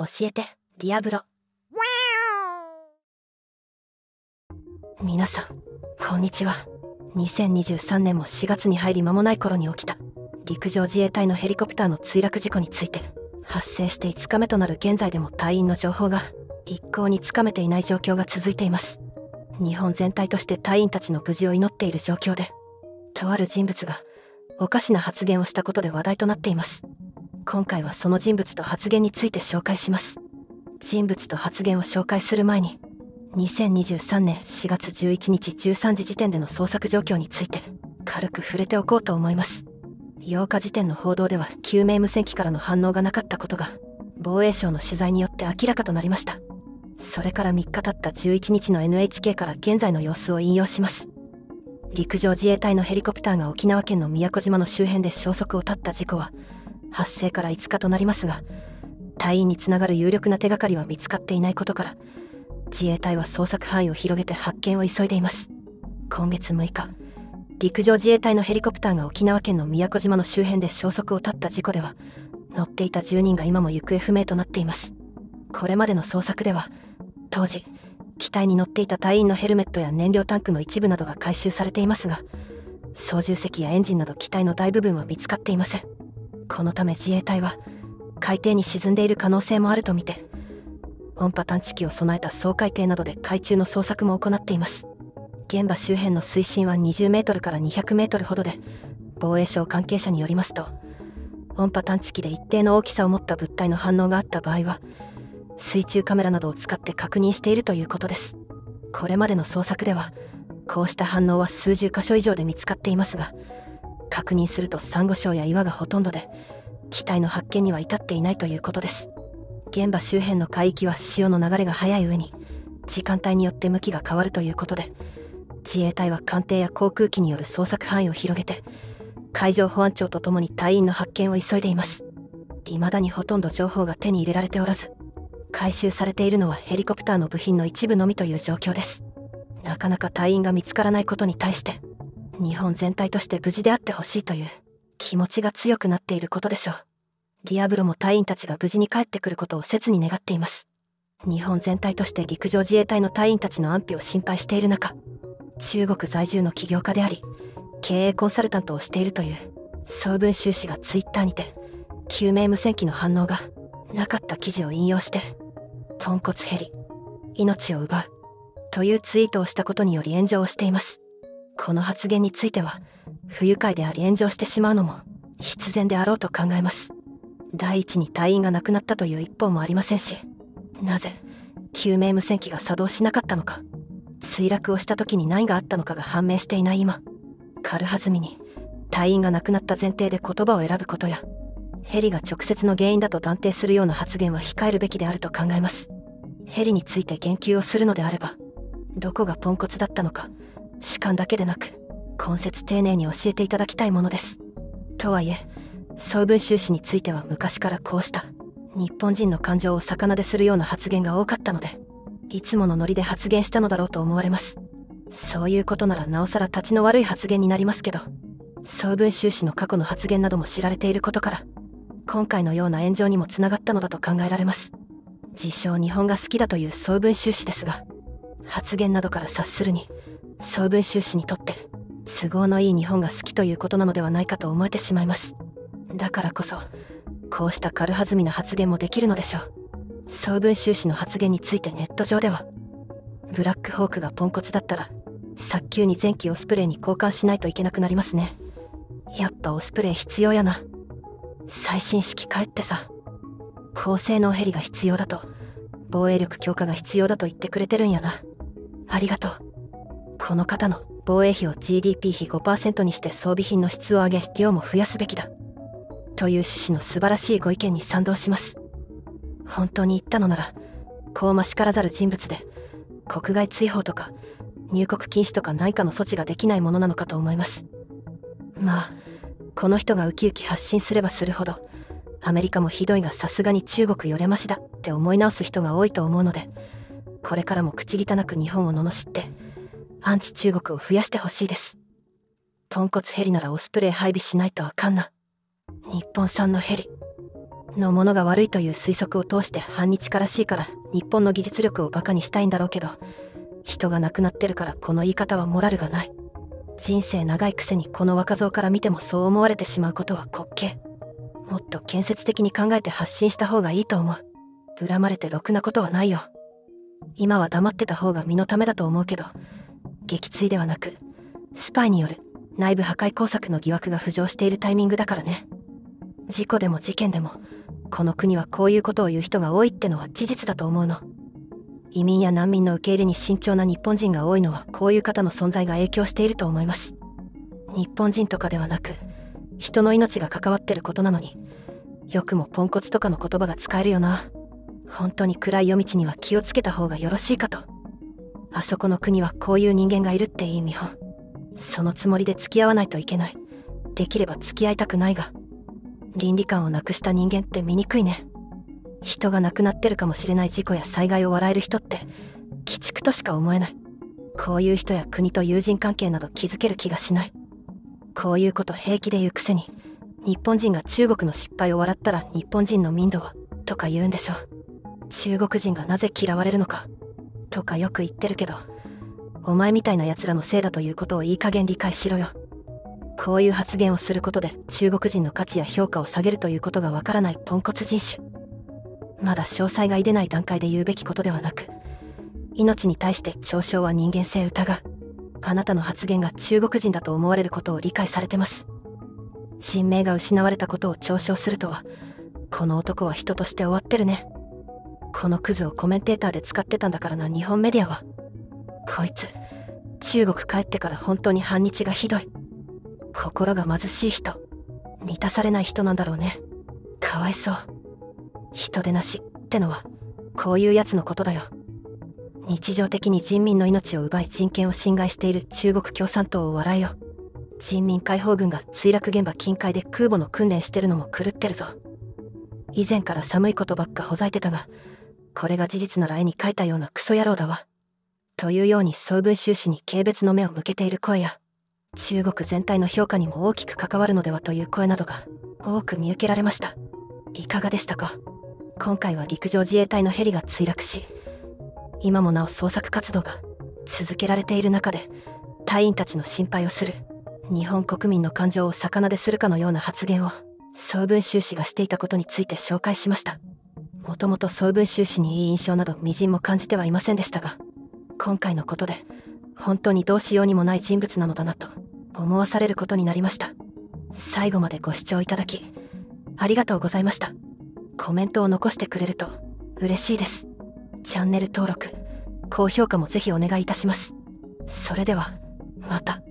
教えてディアブロ。皆さんこんにちは。2023年も4月に入り間もない頃に起きた。陸上自衛隊のヘリコプターの墜落事故について発生して5日目となる現在でも隊員の情報が一向につかめていない状況が続いています。日本全体として隊員たちの無事を祈っている状況でとある人物がおかしな発言をしたことで話題となっています。今回はその人物と発言について紹介します。人物と発言を紹介する前に2023年4月11日13時時点での捜索状況について軽く触れておこうと思います。8日時点の報道では救命無線機からの反応がなかったことが防衛省の取材によって明らかとなりました。それから3日経った11日の NHK から現在の様子を引用します。陸上自衛隊のヘリコプターが沖縄県の宮古島の周辺で消息を絶った事故は発生から5日となりますが隊員につながる有力な手がかりは見つかっていないことから自衛隊は捜索範囲を広げて発見を急いでいます。今月6日陸上自衛隊のヘリコプターが沖縄県の宮古島の周辺で消息を絶った事故では乗っていた10人が今も行方不明となっています。これまでの捜索では当時機体に乗っていた隊員のヘルメットや燃料タンクの一部などが回収されていますが操縦席やエンジンなど機体の大部分は見つかっていません。このため自衛隊は海底に沈んでいる可能性もあるとみて音波探知機を備えた掃海艇などで海中の捜索も行っています。現場周辺の水深は20メートルから200メートルほどで防衛省関係者によりますと音波探知機で一定の大きさを持った物体の反応があった場合は水中カメラなどを使って確認しているということです。これまでの捜索ではこうした反応は数十箇所以上で見つかっていますが確認するとサンゴ礁や岩がほとんどで機体の発見には至っていないということです。現場周辺の海域は潮の流れが速い上に時間帯によって向きが変わるということで自衛隊は艦艇や航空機による捜索範囲を広げて海上保安庁とともに隊員の発見を急いでいます。未だにほとんど情報が手に入れられておらず回収されているのはヘリコプターの部品の一部のみという状況です。なかなか隊員が見つからないことに対して日本全体として無事であってほしいという気持ちが強くなっていることでしょう。ディアブロも隊員たちが無事に帰ってくることを切に願っています。日本全体として陸上自衛隊の隊員たちの安否を心配している中中国在住の起業家であり経営コンサルタントをしているという総文修士がツイッターにて救命無線機の反応がなかった記事を引用してポンコツヘリ命を奪うというツイートをしたことにより炎上をしています。この発言については不愉快であり炎上してしまうのも必然であろうと考えます。第一に隊員が亡くなったという一方もありませんしなぜ救命無線機が作動しなかったのか墜落をした時に何があったのかが判明していない今軽はずみに隊員が亡くなった前提で言葉を選ぶことやヘリが直接の原因だと断定するような発言は控えるべきであると考えます。ヘリについて言及をするのであればどこがポンコツだったのか主観だけでなく根節丁寧に教えていただきたいものです。とはいえ総文収支については昔からこうした日本人の感情を逆なでするような発言が多かったのでいつものノリで発言したのだろうと思われます。そういうことならなおさら立ちの悪い発言になりますけど総文収支の過去の発言なども知られていることから今回のような炎上にもつながったのだと考えられます。自称日本が好きだという総文収支ですが発言などから察するに総文収支にとって都合のいい日本が好きということなのではないかと思えてしまいます。だからこそこうした軽はずみな発言もできるのでしょう。総文収支の発言についてネット上ではブラックホークがポンコツだったら早急に前期オスプレイに交換しないといけなくなりますね。やっぱオスプレイ必要やな。最新式帰ってさ高性能ヘリが必要だと防衛力強化が必要だと言ってくれてるんやな。ありがとう。この方の防衛費を GDP 比5%にして装備品の質を上げ量も増やすべきだ。という趣旨の素晴らしいご意見に賛同します。本当に言ったのならこうましからざる人物で国外追放とか入国禁止とか何かの措置ができないものなのかと思います。まあこの人がウキウキ発信すればするほどアメリカもひどいがさすがに中国よれましだって思い直す人が多いと思うのでこれからも口汚く日本を罵ってアンチ中国を増やしてほしいです。ポンコツヘリならオスプレイ配備しないとあかんな。日本産のヘリのものが悪いという推測を通して反日からしいから日本の技術力をバカにしたいんだろうけど人が亡くなってるからこの言い方はモラルがない。人生長いくせにこの若造から見てもそう思われてしまうことは滑稽。もっと建設的に考えて発信した方がいいと思う。恨まれてろくなことはないよ。今は黙ってた方が身のためだと思うけど撃墜ではなくスパイによる内部破壊工作の疑惑が浮上しているタイミングだからね。事故でも事件でもこの国はこういうことを言う人が多いってのは事実だと思うの。移民や難民の受け入れに慎重な日本人が多いのはこういう方の存在が影響していると思います。日本人とかではなく人の命が関わってることなのによくもポンコツとかの言葉が使えるよな。本当に暗い夜道には気をつけた方がよろしいかと。あそこの国はこういう人間がいるっていい見本そのつもりで付き合わないといけない。できれば付き合いたくないが。倫理観をなくした人間って醜いね。人が亡くなってるかもしれない事故や災害を笑える人って鬼畜としか思えない。こういう人や国と友人関係など築ける気がしない。こういうこと平気で言うくせに日本人が中国の失敗を笑ったら日本人の民度は？とか言うんでしょ中国人がなぜ嫌われるのか？とかよく言ってるけどお前みたいな奴らのせいだということをいい加減理解しろよ。こういう発言をすることで中国人の価値や評価を下げるということがわからないポンコツ人種。まだ詳細が出ない段階で言うべきことではなく命に対して嘲笑は人間性疑う。あなたの発言が中国人だと思われることを理解されてます。人命が失われたことを嘲笑するとはこの男は人として終わってるね。このクズをコメンテーターで使ってたんだからな日本メディアは。こいつ中国帰ってから本当に反日がひどい。心が貧しい人。満たされない人なんだろうね。かわいそう。人でなしってのはこういうやつのことだよ。日常的に人民の命を奪い人権を侵害している中国共産党を笑えよ。人民解放軍が墜落現場近海で空母の訓練してるのも狂ってるぞ。以前から寒いことばっかほざいてたがこれが事実なら絵に描いたようなクソ野郎だわ。というように総文収支に軽蔑の目を向けている声や中国全体の評価にも大きく関わるのではという声などが多く見受けられました。いかがでしたか？今回は陸上自衛隊のヘリが墜落し今もなお捜索活動が続けられている中で隊員たちの心配をする日本国民の感情を逆なでするかのような発言を総文収氏がしていたことについて紹介しました。もともと総文収氏にいい印象など微塵も感じてはいませんでしたが今回のことで本当にどうしようにもない人物なのだなと思わされることになりました。最後までご視聴いただきありがとうございました。コメントを残してくれると嬉しいです。チャンネル登録高評価もぜひお願いいたします。それではまた。